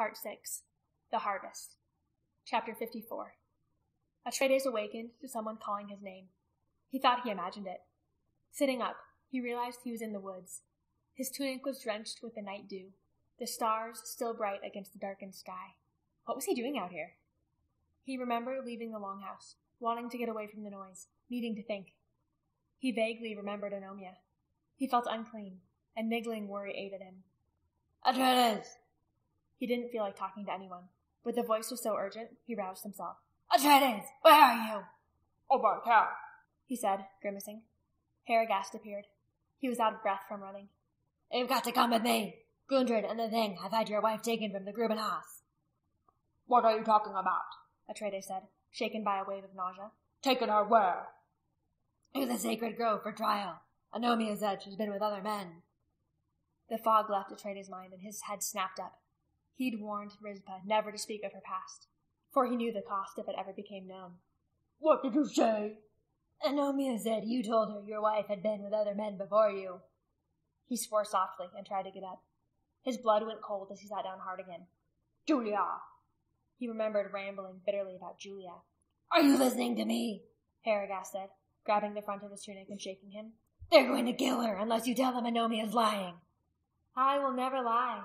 Part 6 The Harvest. Chapter 54. Atretes awakened to someone calling his name. He thought he imagined it. Sitting up, he realized he was in the woods. His tunic was drenched with the night dew, the stars still bright against the darkened sky. What was he doing out here? He remembered leaving the longhouse, wanting to get away from the noise, needing to think. He vaguely remembered Anomia. He felt unclean, and niggling worry ate at him. Atretes! He didn't feel like talking to anyone, but the voice was so urgent, he roused himself. Atretes! Where are you? Oh, Over here, he said, grimacing. Haragast appeared. He was out of breath from running. You've got to come with me. Gundred and the thing have had your wife taken from the Grubenhaus. What are you talking about? Atretes said, shaken by a wave of nausea. Taken her where? To the sacred grove for trial. Anomia said she's been with other men. The fog left Atretes' mind and his head snapped up. He'd warned Rizpah never to speak of her past, for he knew the cost if it ever became known. What did you say? Anomia said you told her your wife had been with other men before you. He swore softly and tried to get up. His blood went cold as he sat down hard again. Julia! He remembered rambling bitterly about Julia. Are you listening to me? Haragast said, grabbing the front of his tunic and shaking him. They're going to kill her unless you tell them Anomia is lying. I will never lie.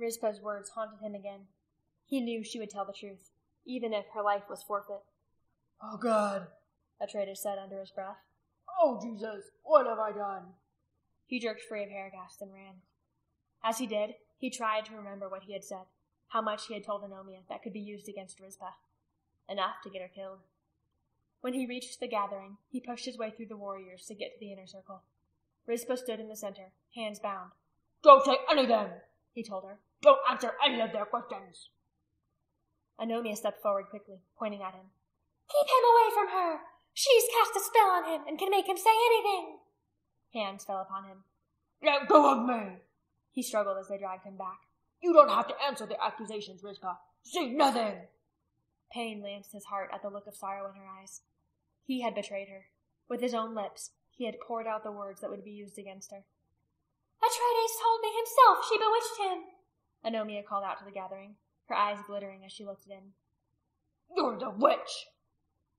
Rizpah's words haunted him again. He knew she would tell the truth, even if her life was forfeit. Oh, God, Atretes said under his breath. Oh, Jesus, what have I done? He jerked free of Haragast and ran. As he did, he tried to remember what he had said, how much he had told Anomia that could be used against Rizpah. Enough to get her killed. When he reached the gathering, he pushed his way through the warriors to get to the inner circle. Rizpah stood in the center, hands bound. Don't say anything, he told her. Don't answer any of their questions. Anomia stepped forward quickly, pointing at him. Keep him away from her! She's cast a spell on him and can make him say anything. Hands fell upon him. Let go of me! He struggled as they dragged him back. You don't have to answer the accusations, Rizpah. Say nothing! Pain lanced his heart at the look of sorrow in her eyes. He had betrayed her. With his own lips, he had poured out the words that would be used against her. Atretes told me himself she bewitched him. Anomia called out to the gathering, her eyes glittering as she looked at him. You're the witch!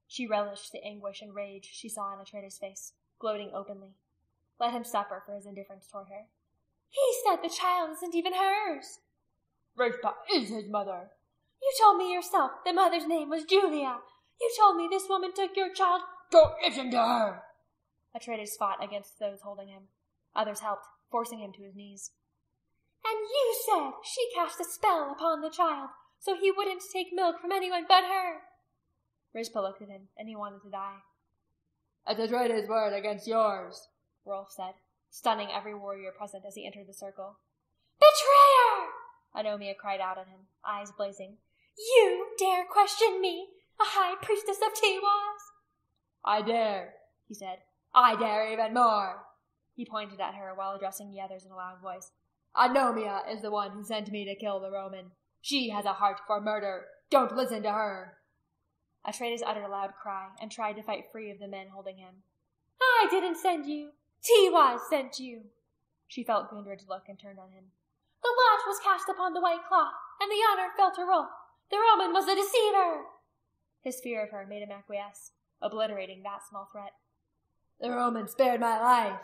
She relished the anguish and rage she saw in Atretes' face, gloating openly. Let him suffer for his indifference toward her. He said the child isn't even hers. Rizpah is his mother. You told me yourself the mother's name was Julia. You told me this woman took your child. Don't listen to her! Atretes fought against those holding him. Others helped, forcing him to his knees. And you said she cast a spell upon the child, so he wouldn't take milk from anyone but her. Rizpah looked at him, and he wanted to die. It's Atretes' word against yours, Rolf said, stunning every warrior present as he entered the circle. Betrayer! Anomia cried out at him, eyes blazing. You dare question me, a high priestess of Tiwaz? I dare, he said. I dare even more. He pointed at her while addressing the others in a loud voice. Anomia is the one who sent me to kill the Roman. She has a heart for murder. Don't listen to her. Atretes uttered a loud cry and tried to fight free of the men holding him. I didn't send you. Tiwaz sent you. She felt Gundred's look and turned on him. The lot was cast upon the white cloth, and the honor fell to Rolf. The Roman was a deceiver. His fear of her made him acquiesce, obliterating that small threat. The Roman spared my life,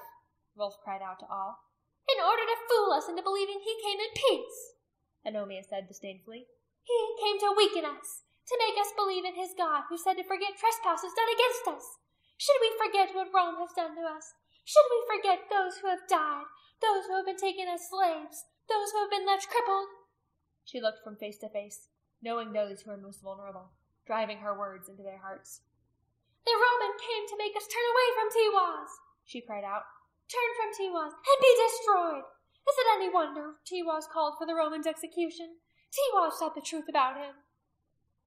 Rolf cried out to all. In order to fool us into believing he came in peace, Anomia said disdainfully. He came to weaken us, to make us believe in his God who said to forget trespasses done against us. Should we forget what Rome has done to us? Should we forget those who have died, those who have been taken as slaves, those who have been left crippled? She looked from face to face, knowing those who were most vulnerable, driving her words into their hearts. The Roman came to make us turn away from Tiwaz, she cried out. Turn from Tiwaz and be destroyed. Is it any wonder Tiwaz called for the Roman's execution? Tiwaz said the truth about him.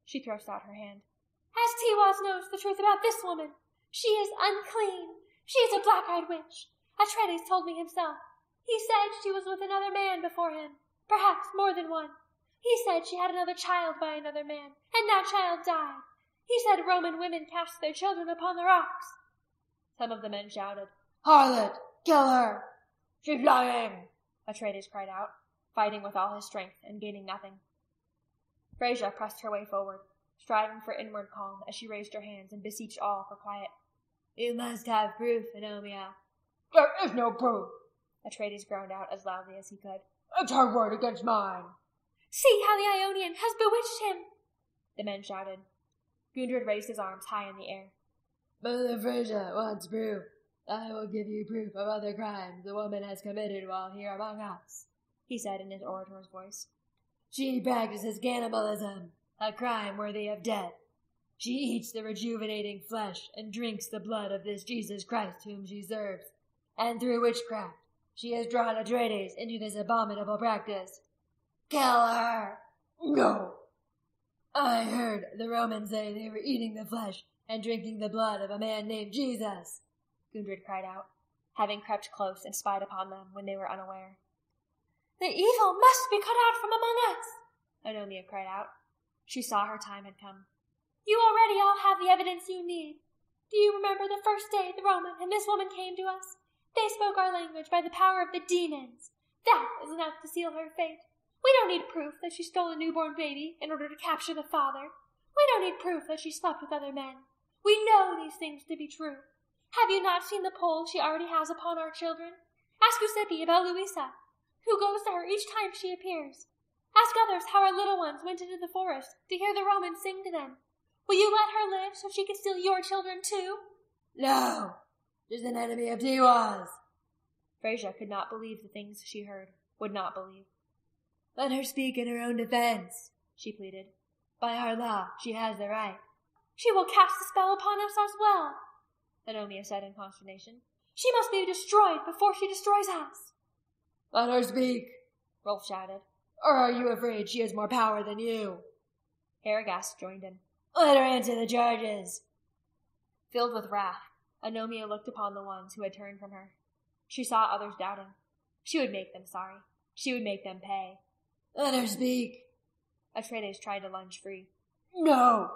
She thrust out her hand. As Tiwaz knows the truth about this woman, she is unclean. She is a black-eyed witch. Atretes told me himself. He said she was with another man before him, perhaps more than one. He said she had another child by another man, and that child died. He said Roman women cast their children upon the rocks. Some of the men shouted, Harlot, kill her! She's lying! Atretes cried out, fighting with all his strength and gaining nothing. Freyja pressed her way forward, striving for inward calm as she raised her hands and beseeched all for quiet. You must have proof, Anomia. There is no proof. Atretes groaned out as loudly as he could. It's her word against mine. See how the Ionian has bewitched him! The men shouted. Gundred raised his arms high in the air. Mother Freyja wants proof. I will give you proof of other crimes the woman has committed while here among us, he said in his orator's voice. She practices cannibalism, a crime worthy of death. She eats the rejuvenating flesh and drinks the blood of this Jesus Christ whom she serves, and through witchcraft she has drawn Atretes into this abominable practice. Kill her! No! I heard the Romans say they were eating the flesh and drinking the blood of a man named Jesus. Gundred cried out, having crept close and spied upon them when they were unaware. The evil must be cut out from among us, Anomia cried out. She saw her time had come. You already all have the evidence you need. Do you remember the first day the Roman and this woman came to us? They spoke our language by the power of the demons. That is enough to seal her fate. We don't need proof that she stole a newborn baby in order to capture the father. We don't need proof that she slept with other men. We know these things to be true. Have you not seen the pull she already has upon our children? Ask Giuseppe about Louisa, who goes to her each time she appears. Ask others how our little ones went into the forest to hear the Romans sing to them. Will you let her live so she can steal your children too? No! She's an enemy of Tiwaz. Freyja could not believe the things she heard, would not believe. Let her speak in her own defense, she pleaded. By our law, she has the right. She will cast the spell upon us as well, Anomia said in consternation. She must be destroyed before she destroys us. Let her speak, Rolf shouted. Or are you afraid she has more power than you? Haragast joined him. Let her answer the charges. Filled with wrath, Anomia looked upon the ones who had turned from her. She saw others doubting. She would make them sorry. She would make them pay. Let her speak. Atretes tried to lunge free. No!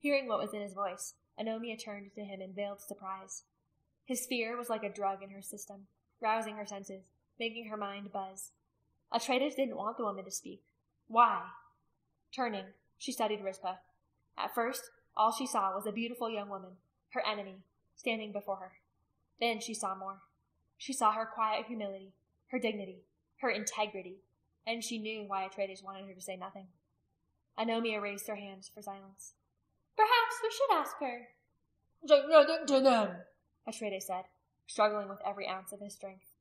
Hearing what was in his voice, Anomia turned to him in veiled surprise. His fear was like a drug in her system, rousing her senses, making her mind buzz. Atretes didn't want the woman to speak. Why? Turning, she studied Rizpah. At first, all she saw was a beautiful young woman, her enemy, standing before her. Then she saw more. She saw her quiet humility, her dignity, her integrity, and she knew why Atretes wanted her to say nothing. Anomia raised her hands for silence. Perhaps we should ask her. Say nothing to them, Atretes said, struggling with every ounce of his strength.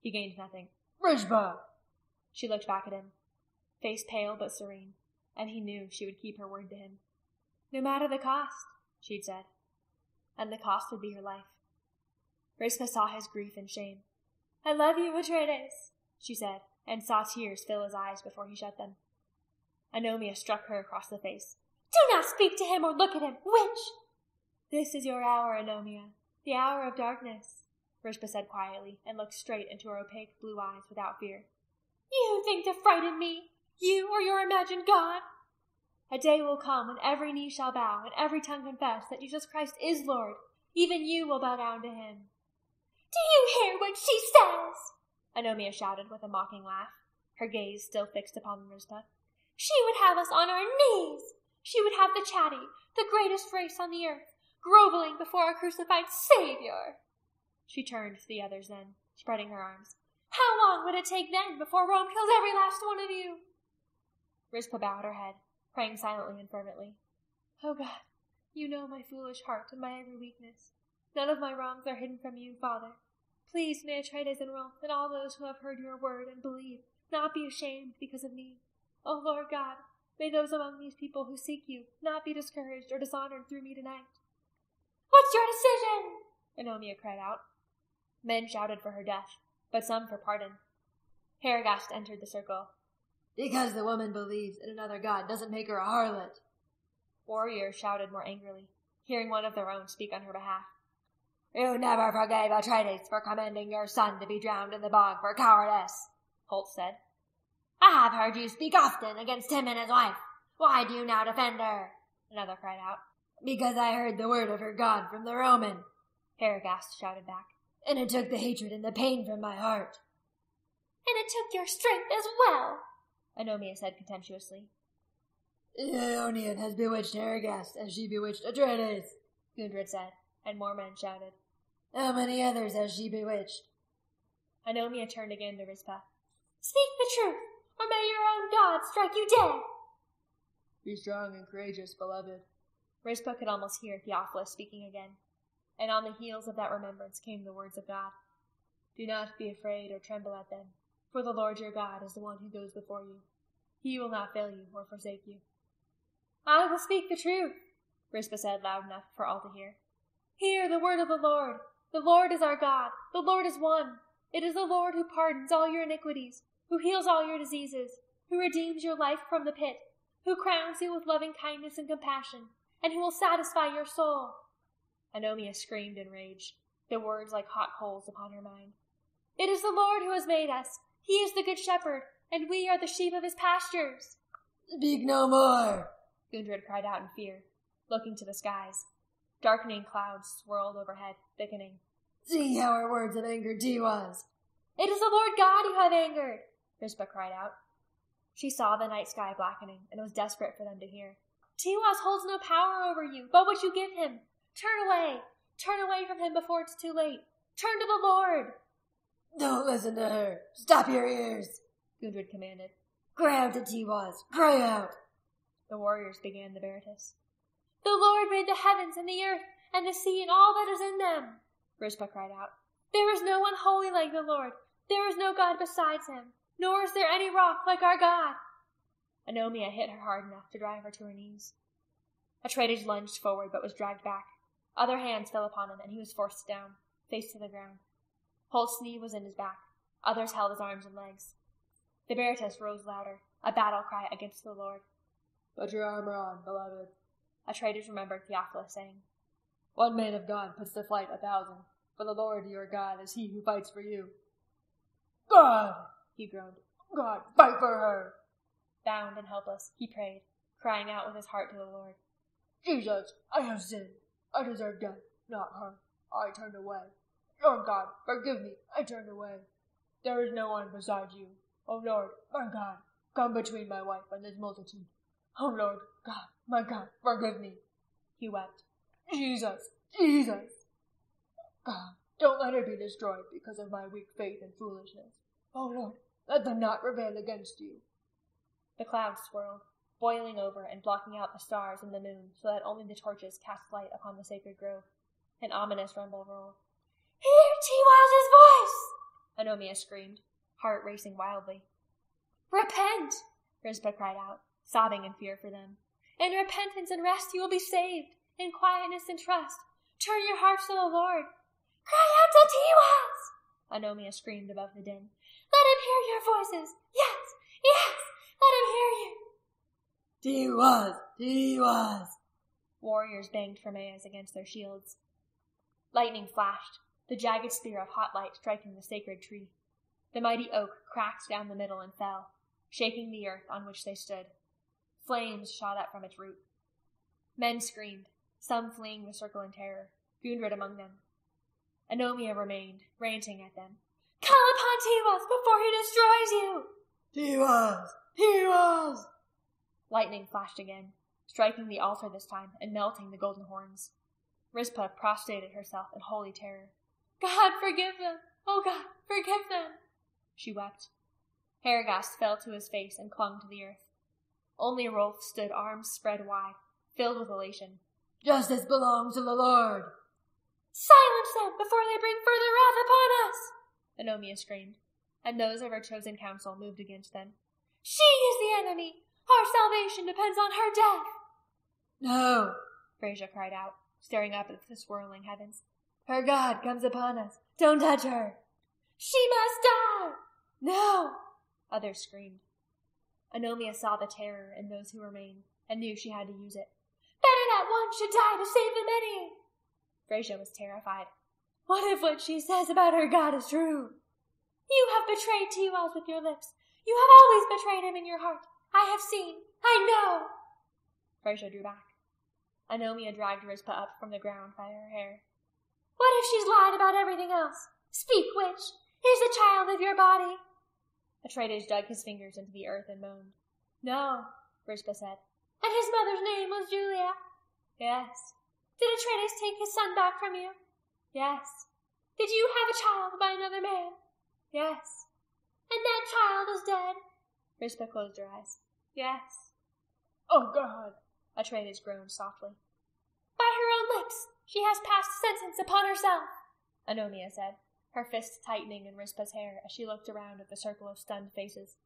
He gained nothing. Rizpah! She looked back at him, face pale but serene, and he knew she would keep her word to him. No matter the cost, she'd said. And the cost would be her life. Rizpah saw his grief and shame. I love you, Atretes, she said, and saw tears fill his eyes before he shut them. Anomia struck her across the face. Do not speak to him or look at him, witch! This is your hour, Anomia, the hour of darkness, Rizpah said quietly, and looked straight into her opaque blue eyes without fear. You think to frighten me, you or your imagined God? A day will come when every knee shall bow and every tongue confess that Jesus Christ is Lord. Even you will bow down to him. Do you hear what she says? Anomia shouted with a mocking laugh, her gaze still fixed upon Rizpah. She would have us on our knees. She would have the Chatti, the greatest race on the earth, groveling before a crucified Savior. She turned to the others then, spreading her arms. How long would it take then before Rome kills every last one of you? Rizpah bowed her head, praying silently and fervently. Oh God, you know my foolish heart and my every weakness. None of my wrongs are hidden from you, Father. Please may Atretes and Rolf and all those who have heard your word and believe not be ashamed because of me. O oh Lord God, may those among these people who seek you not be discouraged or dishonored through me tonight. What's your decision? Anomia cried out. Men shouted for her death, but some for pardon. Haragast entered the circle. Because the woman believes in another god doesn't make her a harlot. Warriors shouted more angrily, hearing one of their own speak on her behalf. You never forgave Atretes for commanding your son to be drowned in the bog for cowardice, Holt said. I have heard you speak often against him and his wife. Why do you now defend her? Another cried out. Because I heard the word of her God from the Roman, Haragast shouted back. And it took the hatred and the pain from my heart. And it took your strength as well, Anomia said contemptuously. Ionian has bewitched Haragast as she bewitched Atretes, Gundred said, and more men shouted. How many others has she bewitched? Anomia turned again to Rizpah. Speak the truth, or may your own God strike you dead. Be strong and courageous, beloved. Rizpah could almost hear Theophilus speaking again, and on the heels of that remembrance came the words of God. Do not be afraid or tremble at them, for the Lord your God is the one who goes before you. He will not fail you or forsake you. I will speak the truth, Rizpah said loud enough for all to hear. Hear the word of the Lord. The Lord is our God. The Lord is one. It is the Lord who pardons all your iniquities, who heals all your diseases, who redeems your life from the pit, who crowns you with loving kindness and compassion, and who will satisfy your soul. Anomia screamed in rage, the words like hot coals upon her mind. It is the Lord who has made us. He is the good shepherd, and we are the sheep of his pastures. Speak no more. Gundred cried out in fear, looking to the skies. Darkening clouds swirled overhead, thickening. See how our words have angered Tiwaz. It is the Lord God you have angered, Rizpah cried out. She saw the night sky blackening and was desperate for them to hear. Tiwaz holds no power over you but what you give him. Turn away. Turn away from him before it's too late. Turn to the Lord. Don't listen to her. Stop your ears. Gundred commanded. Cry out to Tiwaz. Cry out. The warriors began the barritus. The Lord made the heavens and the earth and the sea and all that is in them. Rizpah cried out. There is no one holy like the Lord. There is no God besides him, nor is there any rock like our God. Anomia hit her hard enough to drive her to her knees. Atretes lunged forward but was dragged back. Other hands fell upon him and he was forced down, face to the ground. Holt's knee was in his back. Others held his arms and legs. The barritus rose louder, a battle cry against the Lord. Put your armor on, beloved. Atretes remembered Theophilus saying, One man of God puts to flight a thousand, for the Lord your God is he who fights for you. God! He groaned. Oh God, fight for her! Bound and helpless, he prayed, crying out with his heart to the Lord. Jesus, I have sinned. I deserve death, not her. I turned away. Lord God, forgive me. I turned away. There is no one besides you. O Lord, my God, come between my wife and this multitude. O Lord God, my God, forgive me. He wept. Jesus, Jesus. God, don't let her be destroyed because of my weak faith and foolishness. O Lord, let them not prevail against you. The clouds swirled, boiling over and blocking out the stars and the moon so that only the torches cast light upon the sacred grove. An ominous rumble rolled. Hear Tiwaz's voice! Anomia screamed, heart racing wildly. Repent! Rizpah cried out, sobbing in fear for them. In repentance and rest you will be saved. In quietness and trust. Turn your hearts to the Lord. Cry out to Tiwaz! Anomia screamed above the din. Let him hear your voices. Yes, yes, let him hear you. Tiwaz, Tiwaz. Warriors banged frameas against their shields. Lightning flashed, the jagged spear of hot light striking the sacred tree. The mighty oak cracked down the middle and fell, shaking the earth on which they stood. Flames shot up from its root. Men screamed, some fleeing the circle in terror, Gundred among them. Anomia remained, ranting at them. Upon Tiwaz before he destroys you! Tiwaz, Tiwaz. Lightning flashed again, striking the altar this time and melting the golden horns. Rizpah prostrated herself in holy terror. God, forgive them! Oh God, forgive them! She wept. Haragast fell to his face and clung to the earth. Only Rolf stood arms spread wide, filled with elation. Justice belongs to the Lord. Silence them before they bring further wrath upon us! Anomia screamed, and those of her chosen council moved against them. She is the enemy! Our salvation depends on her death! No, Freyja cried out, staring up at the swirling heavens. her God comes upon us. Don't touch her. She must die! No. Others screamed. Anomia saw the terror in those who remained and knew she had to use it. Better that one should die to save the many! Freyja was terrified. What if what she says about her God is true? You have betrayed Tiwaz with your lips. You have always betrayed him in your heart. I have seen. I know. Freyja drew back. Anomia dragged Rizpah up from the ground by her hair. What if she's lied about everything else? Speak, witch. Is the child of your body? Atretes dug his fingers into the earth and moaned. No, Rizpah said. And his mother's name was Julia. Yes. Did Atretes take his son back from you? Yes. Did you have a child by another man? Yes. And that child is dead? Rizpah closed her eyes. Yes. Oh God! Atretes groaned softly. By her own lips, she has passed sentence upon herself. Anomia said, her fists tightening in Rizpah's hair as she looked around at the circle of stunned faces.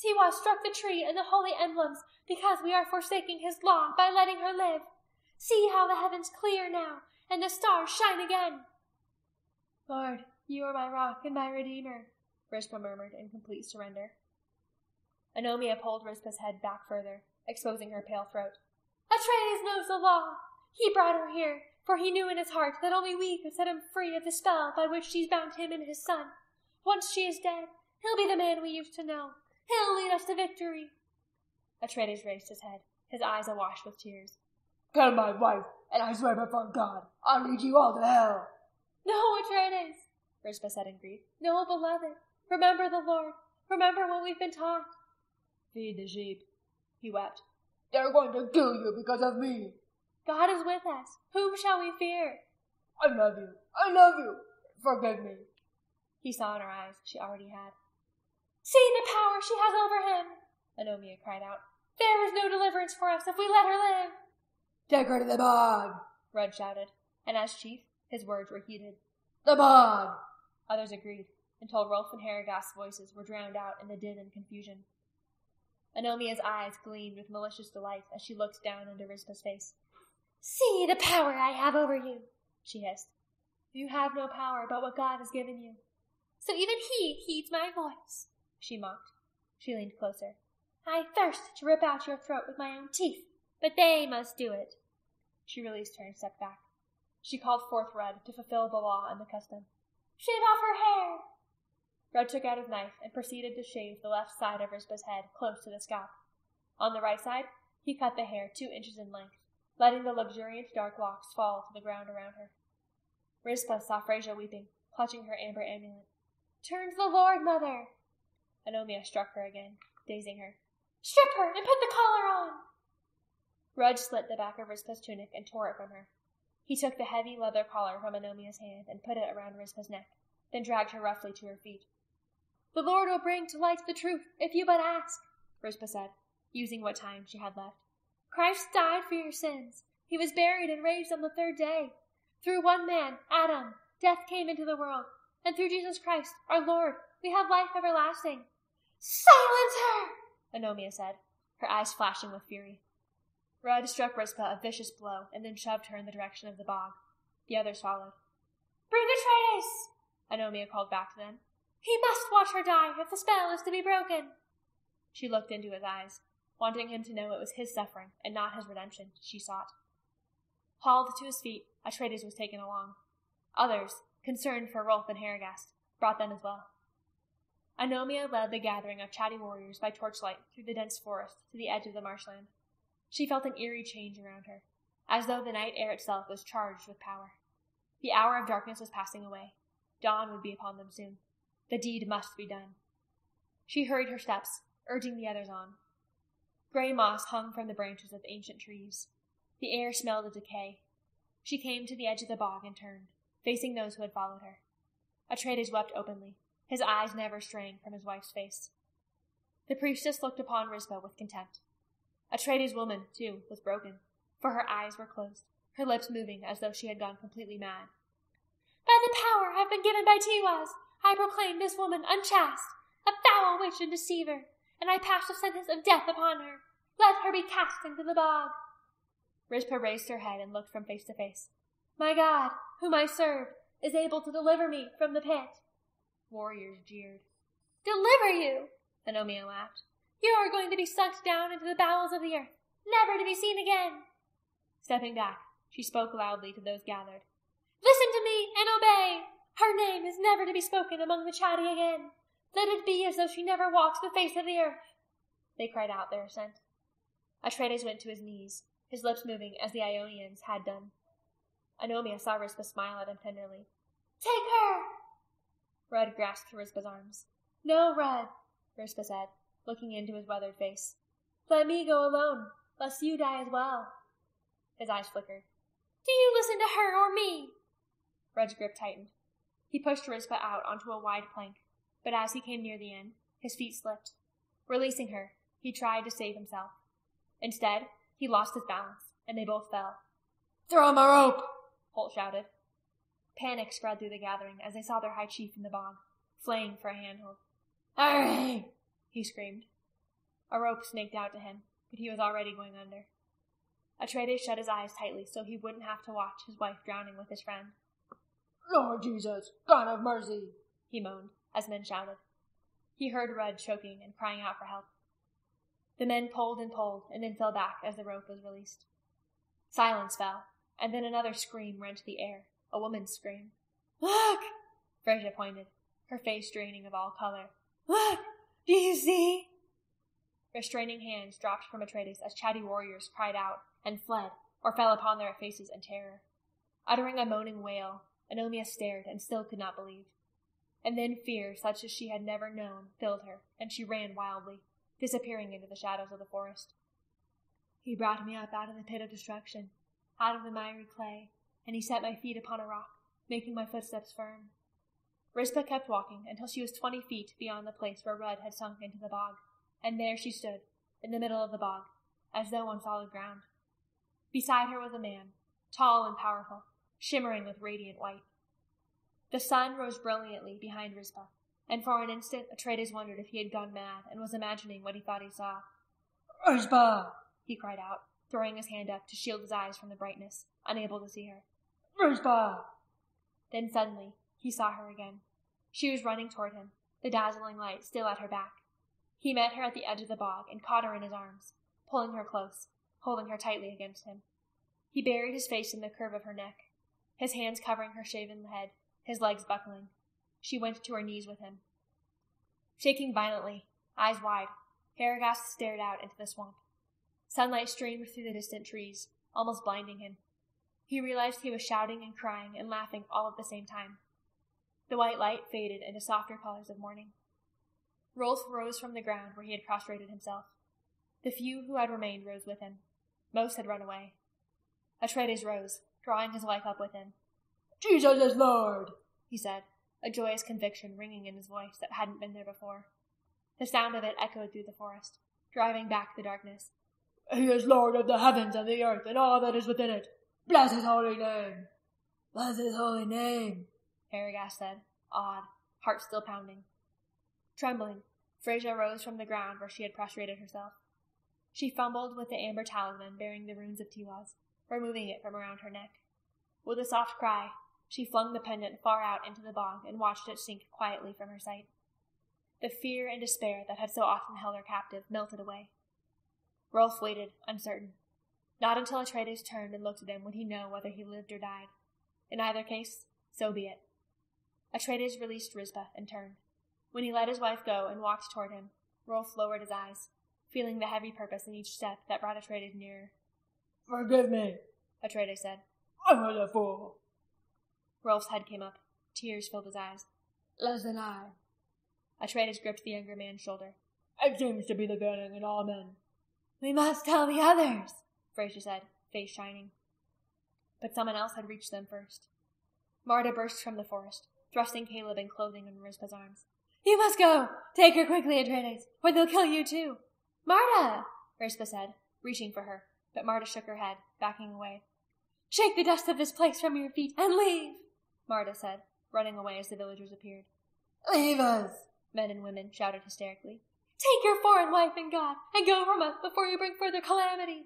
Tiwaz struck the tree and the holy emblems because we are forsaking his law by letting her live. See how the heavens clear now, and the stars shine again. Lord, you are my rock and my redeemer, Rizpah murmured in complete surrender. Anomia pulled Rizpah's head back further, exposing her pale throat. Atretes knows the law. He brought her here, for he knew in his heart that only we could set him free of the spell by which she's bound him and his son. Once she is dead, he'll be the man we used to know. He'll lead us to victory. Atretes raised his head, his eyes awash with tears. Kill my wife, and I swear before God, I'll lead you all to hell. No, Atretes, Rizpah said in grief. no, beloved. Remember the Lord. Remember what we've been taught. Feed the sheep. He wept. They're going to kill you because of me. God is with us. Whom shall we fear? I love you. I love you. Forgive me. He saw in her eyes she already had. See the power she has over him. Anomia cried out. There is no deliverance for us if we let her live. Take her to the bog. Rudd shouted, and as chief, his words were heeded. The bog. Others agreed, until Rolf and Haragast's voices were drowned out in the din and confusion. Anomia's eyes gleamed with malicious delight as she looked down into Rizpah's face. See the power I have over you. She hissed. You have no power but what God has given you. So even he heeds my voice. She mocked. She leaned closer. I thirst to rip out your throat with my own teeth, but they must do it. She released her and stepped back. She called forth Rudd to fulfill the law and the custom. Shave off her hair. Rudd took out his knife and proceeded to shave the left side of Rizpah's head close to the scalp. On the right side, he cut the hair two inches in length, letting the luxuriant dark locks fall to the ground around her. Rizpah saw Freyja weeping, clutching her amber amulet. Turn to the Lord, mother. Anomia struck her again, dazing her. Strip her and put the collar on. Rudd slit the back of Rizpah's tunic and tore it from her. He took the heavy leather collar from Anomia's hand and put it around Rizpah's neck, then dragged her roughly to her feet. The Lord will bring to light the truth if you but ask, Rizpah said, using what time she had left. Christ died for your sins. He was buried and raised on the third day. Through one man, Adam, death came into the world, and through Jesus Christ, our Lord, we have life everlasting. Silence her! Anomia said, her eyes flashing with fury. Rudd struck Rizpah a vicious blow and then shoved her in the direction of the bog. The others followed. Bring Atretes! Anomia called back to them. He must watch her die if the spell is to be broken. She looked into his eyes, wanting him to know it was his suffering and not his redemption she sought. Hauled to his feet, Atretes was taken along. Others, concerned for Rolf and Haragast, brought them as well. Anomia led the gathering of Chatti warriors by torchlight through the dense forest to the edge of the marshland. She felt an eerie change around her, as though the night air itself was charged with power. The hour of darkness was passing away. Dawn would be upon them soon. The deed must be done. She hurried her steps, urging the others on. Gray moss hung from the branches of ancient trees. The air smelled of decay. She came to the edge of the bog and turned, facing those who had followed her. Atretes wept openly, his eyes never straying from his wife's face. The priestess looked upon Rizpah with contempt. Atretes' woman, too, was broken, for her eyes were closed, her lips moving as though she had gone completely mad. By the power I've been given by Tiwaz, I proclaim this woman unchaste, a foul witch and deceiver, and I pass the sentence of death upon her. Let her be cast into the bog. Rizpah raised her head and looked from face to face. My God, whom I serve, is able to deliver me from the pit. Warriors jeered. Deliver you? Anomia laughed. You are going to be sucked down into the bowels of the earth, never to be seen again. Stepping back, she spoke loudly to those gathered. Listen to me and obey. Her name is never to be spoken among the Chatti again. Let it be as though she never walks the face of the earth. They cried out their assent. Atretes went to his knees, his lips moving as the Ionians had done. Anomia saw Rizpah smile at him tenderly. Take her! Rudd grasped Rizpah's arms. No, Rudd, Rizpah said, looking into his weathered face. Let me go alone. lest you die as well. His eyes flickered. Do you listen to her or me? Rudd's grip tightened. He pushed Rizpah out onto a wide plank, but as he came near the end, his feet slipped. Releasing her, he tried to save himself. Instead, he lost his balance, and they both fell. Throw him a rope! Holt shouted. Panic spread through the gathering as they saw their high chief in the bog, flaying for a handhold. Hurry! He screamed. A rope snaked out to him, but he was already going under. Atretes shut his eyes tightly so he wouldn't have to watch his wife drowning with his friend. Lord Jesus, God of mercy! He moaned as men shouted. He heard Rudd choking and crying out for help. The men pulled and pulled and then fell back as the rope was released. Silence fell, and then another scream rent the air, a woman's scream. Look! Freyja pointed, her face draining of all color. Look! Do you see? Restraining hands dropped from Atretes as Chatti warriors cried out and fled or fell upon their faces in terror. Uttering a moaning wail, Anomia stared and still could not believe. And then fear, such as she had never known, filled her, and she ran wildly, disappearing into the shadows of the forest. He brought me up out of the pit of destruction, out of the miry clay, and he set my feet upon a rock, making my footsteps firm. Rizpah kept walking until she was twenty feet beyond the place where Rudd had sunk into the bog, and there she stood, in the middle of the bog, as though on solid ground. Beside her was a man, tall and powerful, shimmering with radiant white. The sun rose brilliantly behind Rizpah, and for an instant Atretes wondered if he had gone mad and was imagining what he thought he saw. Rizpah! He cried out, throwing his hand up to shield his eyes from the brightness, unable to see her. Rizpah! Then suddenly he saw her again. She was running toward him, the dazzling light still at her back. He met her at the edge of the bog and caught her in his arms, pulling her close, holding her tightly against him. He buried his face in the curve of her neck, his hands covering her shaven head, his legs buckling. She went to her knees with him. Shaking violently, eyes wide, Haragast stared out into the swamp. Sunlight streamed through the distant trees, almost blinding him. He realized he was shouting and crying and laughing all at the same time. The white light faded into softer colors of morning. Rolf rose from the ground where he had prostrated himself. The few who had remained rose with him. Most had run away. Atretes rose, drawing his wife up with him. Jesus is Lord! he said, a joyous conviction ringing in his voice that hadn't been there before. The sound of it echoed through the forest, driving back the darkness. He is Lord of the heavens and the earth and all that is within it. Bless his holy name! Bless his holy name, Haragast said, awed, heart still pounding. Trembling, Freyja rose from the ground where she had prostrated herself. She fumbled with the amber talisman bearing the runes of Tiwaz, removing it from around her neck. With a soft cry, she flung the pendant far out into the bog and watched it sink quietly from her sight. The fear and despair that had so often held her captive melted away. Rolf waited, uncertain. Not until Atretes turned and looked at him would he know whether he lived or died. In either case, so be it. Atretes released Rizpah and turned. When he let his wife go and walked toward him, Rolf lowered his eyes, feeling the heavy purpose in each step that brought Atretes nearer. Forgive me, Atretes said. I was a fool. Rolf's head came up. Tears filled his eyes. less than I. Atretes gripped the younger man's shoulder. It seems to be the beginning in all men. We must tell the others, Freyja said, face shining. But someone else had reached them first. Marta burst from the forest, thrusting Caleb and clothing in Rizpah's arms. You must go! Take her quickly, Atretes, or they'll kill you too! Marta! Rizpah said, reaching for her, but Marta shook her head, backing away. Shake the dust of this place from your feet and leave! Marta said, running away as the villagers appeared. Leave us! Men and women shouted hysterically. Take your foreign wife and God, and go from us before you bring further calamity!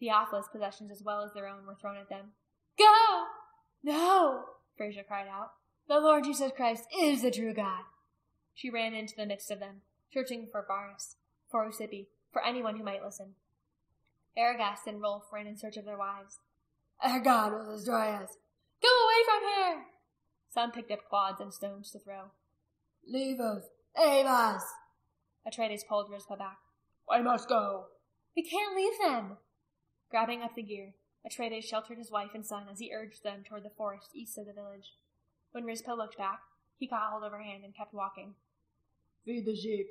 Theophilus' possessions as well as their own were thrown at them. Go! No! Freyja cried out. The Lord Jesus Christ is the true God. She ran into the midst of them, searching for Varus, for Usipi, for anyone who might listen. Haragast and Rolf ran in search of their wives. Our God will destroy us. Go away from here! Some picked up quads and stones to throw. Leave us. Leave us. Atretes pulled Rizpah back. I must go. We can't leave them. Grabbing up the gear, Atretes sheltered his wife and son as he urged them toward the forest east of the village. When Rizpah looked back, he caught hold of her hand and kept walking. Feed the sheep.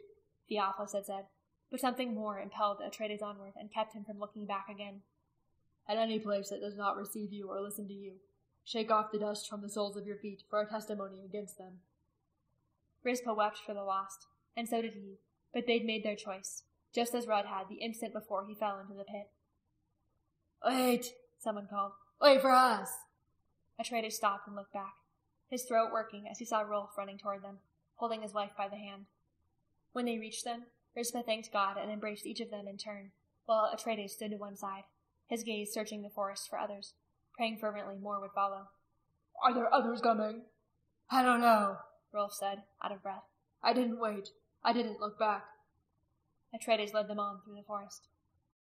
Theophilus had said. but something more impelled Atretes onward and kept him from looking back again. At any place that does not receive you or listen to you, shake off the dust from the soles of your feet for a testimony against them. Rizpah wept for the lost, and so did he, but they'd made their choice, just as Rudd had the instant before he fell into the pit. Wait! Someone called. Wait for us! Atretes stopped and looked back, his throat working as he saw Rolf running toward them, holding his wife by the hand. When they reached them, Rizpah thanked God and embraced each of them in turn, while Atretes stood to one side, his gaze searching the forest for others, praying fervently more would follow. Are there others coming? I don't know, Rolf said, out of breath. I didn't wait. I didn't look back. Atretes led them on through the forest.